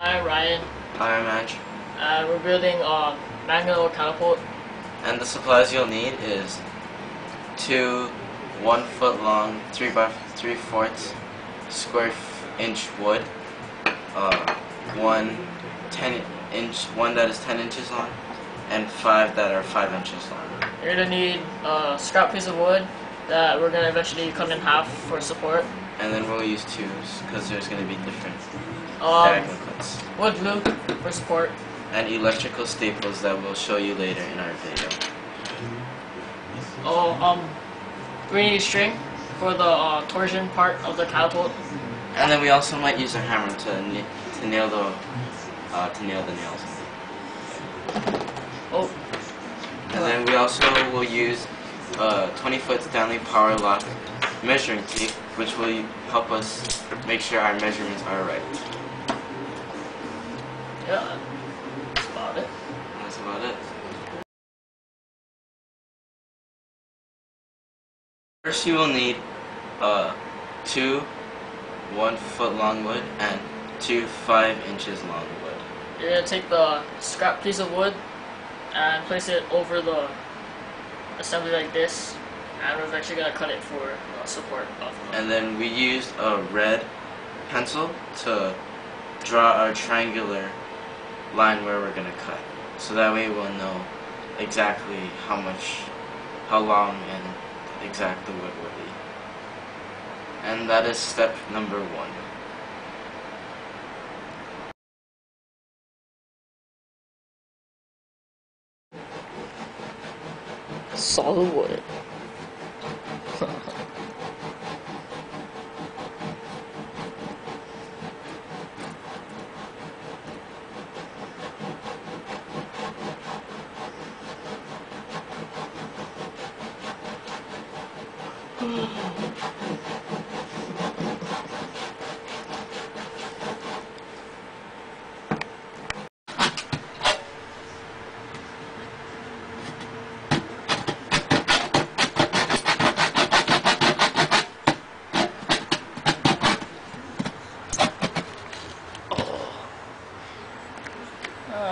Hi, Ryan. Hi, I'm Ange. Uh, we're building a mangonel catapult. And the supplies you'll need is two one foot long, three by three fourths square f- inch wood, uh, one 10 inch, one that is 10 inches long, and five that are five inches long. You're gonna need a scrap piece of wood that we're gonna eventually cut in half for support. And then we'll use twos because there's going to be different Um, wood glue for support. And electrical staples that we'll show you later in our video. Oh, um, we need string for the uh, torsion part of the catapult. And then we also might use a hammer to, to nail the uh, to nail the nails. Oh, And then we also will use a 20 foot Stanley Power Lock measuring tape, which will help us make sure our measurements are right. Yeah, that's about it. That's about it. First, you will need uh, two one foot long wood and two five inches long wood. You're gonna take the scrap piece of wood and place it over the assembly like this, and we're actually gonna cut it for uh, support of And then we used a red pencil to draw our triangular line where we're gonna cut. So that way we'll know exactly how much, how long and exact the wood will be. And that is step number one. solid wood. Uh,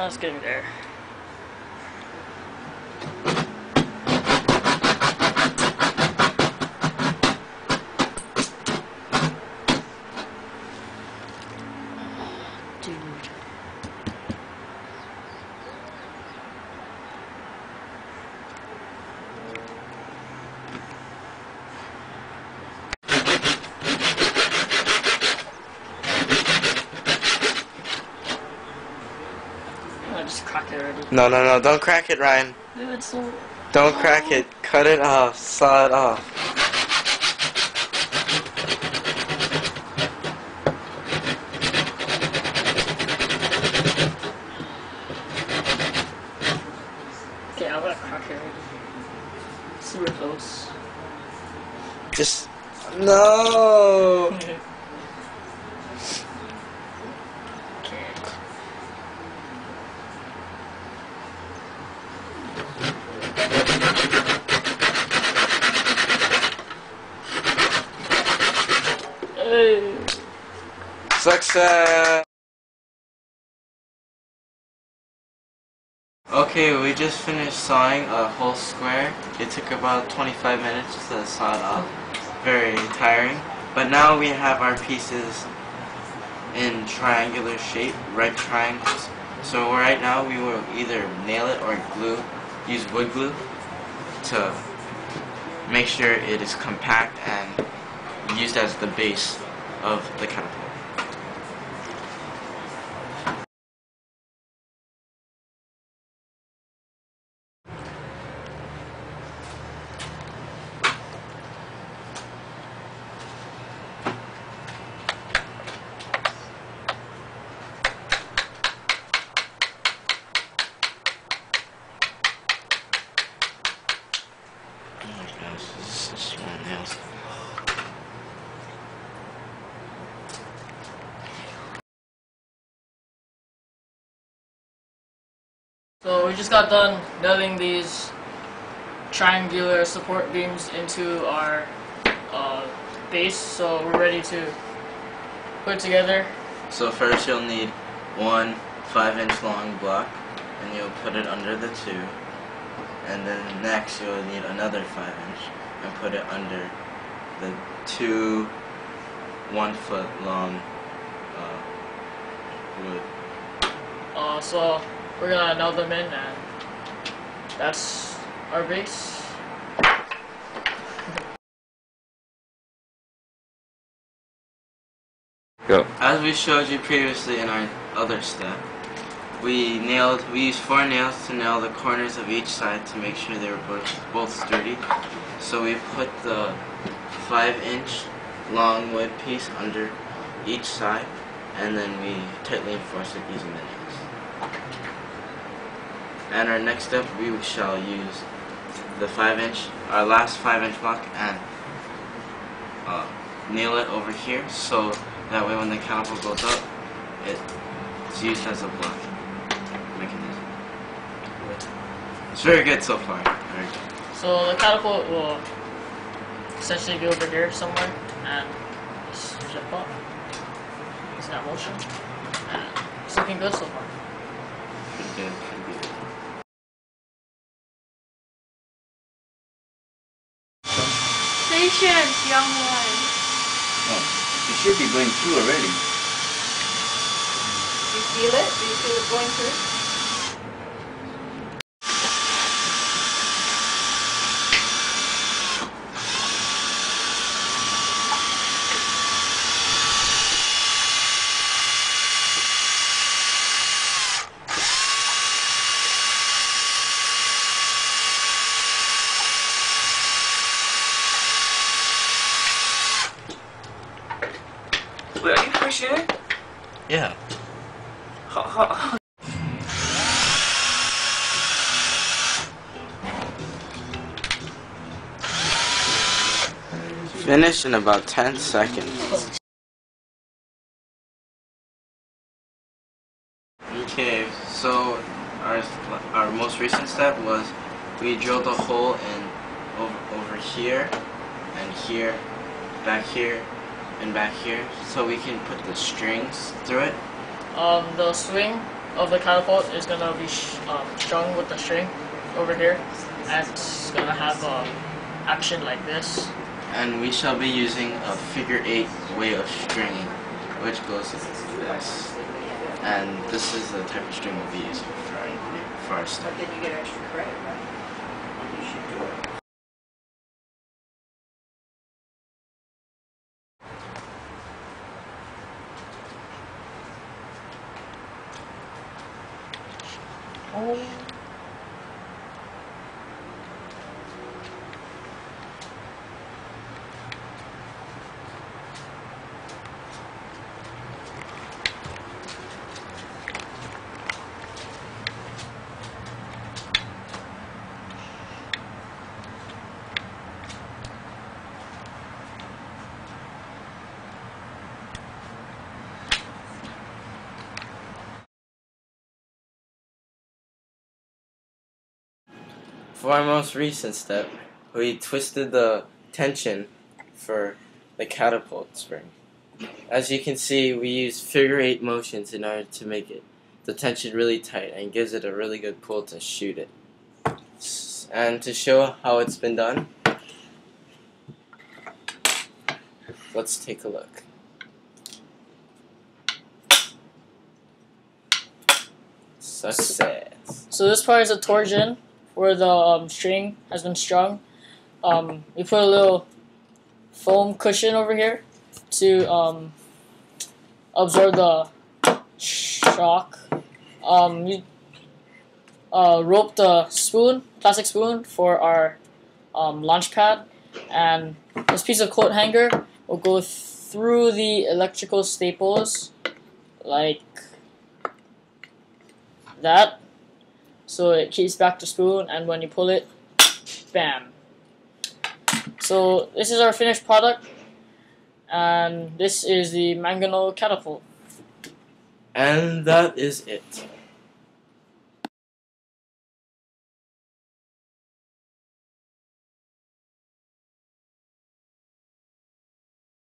let's get in there. Dude. I just cracked it already. No, no, no, don't crack it, Ryan. Dude, it's so. Don't crack it. Cut it off. Saw it off. Okay, I'm gonna crack it already. Super close. Just. No! Success! Okay, we just finished sawing a whole square. It took about 25 minutes to saw it off. Very tiring. But now we have our pieces in triangular shape, red triangles. So right now we will either nail it or glue, use wood glue to make sure it is compact and used as the base of the catapult. This is. So we just got done nailing these triangular support beams into our uh, base, so we're ready to put together. So first you'll need one five inch long block and you'll put it under the two and then next you'll need another five inch and put it under the two one foot long uh, wood. Uh, so we're gonna nail them in and that's our base. Go. As we showed you previously in our other step, we nailed we used four nails to nail the corners of each side to make sure they were both both sturdy. So we put the five inch long wood piece under each side and then we tightly enforce it using the nails. And our next step we shall use the five inch our last five inch block and uh, nail it over here so that way when the catapult goes up, it's used as a block It's very good so far. Very good. So the catapult will essentially be over here somewhere and just jump up. It's that motion. And it's looking good so far. Pretty good, pretty good. Patience, young one. Oh, it should be going through already. Do you feel it? Do you feel it going through? Yeah. Finish in about 10 seconds. Okay, so our our most recent step was we drilled a hole in over over here and here, back here, and back here, so we can put the strings through it. Um, the swing of the catapult is gonna be sh- um, strung with the string over here, and it's gonna have um, action like this. And we shall be using a figure eight way of stringing, which goes like this. And this is the type of string we'll be using for our, for our step. For our most recent step, we twisted the tension for the catapult spring. As you can see, we use figure eight motions in order to make it the tension really tight and gives it a really good pull to shoot it. And to show how it's been done, let's take a look. Success. So this part is a torsion where the um, string has been strung. Um, we put a little foam cushion over here to um, absorb the shock. Um, we uh, roped a spoon, plastic spoon, for our um, launch pad, and this piece of coat hanger will go through the electrical staples like that so it keeps back the spoon and when you pull it bam so this is our finished product and this is the Mangonel catapult And that is it.